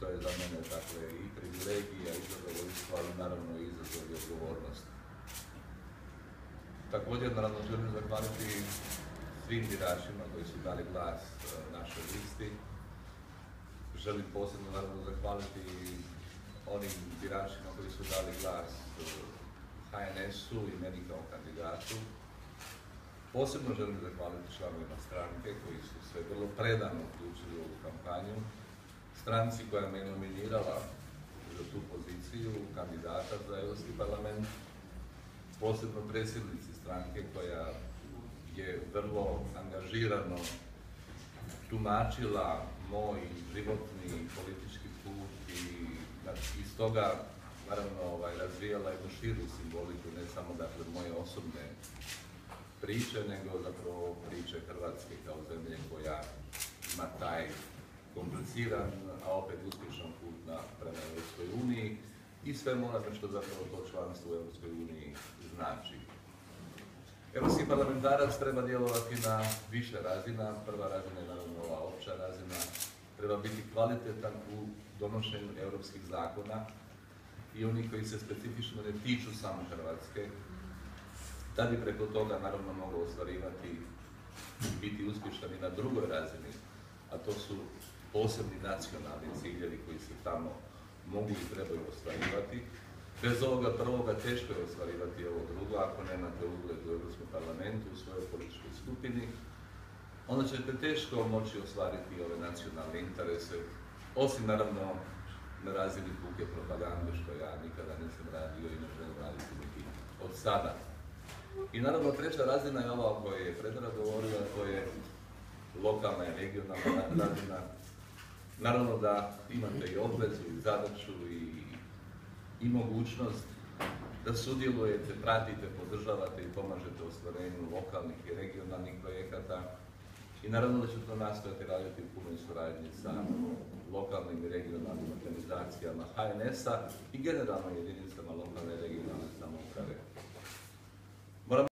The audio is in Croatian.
to je za mene dakle, i privilegija, i zadovoljstvo, ali naravno i izazov i odgovornost. Također, naravno, želim zahvaliti svim biračima koji su dali glas e, našoj listi. Želim posebno naravno zahvaliti onim biračima koji su dali glas e, HNS-u i meni kao kandidatu. Posebno želim zahvaliti članovima stranke koji su se vrlo predano uključili u ovu kampanju. Stranci koja me nominirala za tu poziciju kandidata za Europski parlament. Posebno predsjednici stranke koja je vrlo angažirano tumačila moj životni politički put i iz toga naravno ovaj, razvijala jednu širu simboliku, ne samo dakle moje osobne priče, nego zapravo priče Hrvatske kao zemlje koja ima taj kompliciran, a opet uspješan put na, prema Europskoj uniji i sve onome što zapravo to članstvo u Europskoj uniji znači. Europski parlamentarac treba djelovati na više razina. Prva razina je naravno ova opća razina. Treba biti kvalitetan u donošenju europskih zakona i oni koji se specifično ne tiču samo Hrvatske, da bi preko toga naravno moglo ostvarivati i biti uspješan i na drugoj razini, a to su posebni nacionalni ciljevi koji se tamo mogu i trebaju ostvarivati. Bez ovoga prvoga teško je ostvarivati ovo drugo, ako nemate ugled u Europskom parlamentu, u svojoj političkoj skupini, onda ćete teško moći ostvariti ove nacionalne interese, osim naravno na razini puke propagande, što ja nikada nisam radio i ne želim raditi niti od sada. I naravno treća razina je ova o kojoj je Predrag govorio, to je lokalna i regionalna razina. Naravno da imate i obvezu i zadaću i i mogućnost da sudjelujete, pratite, podržavate i pomažete u ostvarenju lokalnih i regionalnih projekata i naravno da ćete to nastojati raditi u punoj suradnji sa lokalnim i regionalnim organizacijama HNS-a i generalno jedinicama lokalne i regionalne samouprave.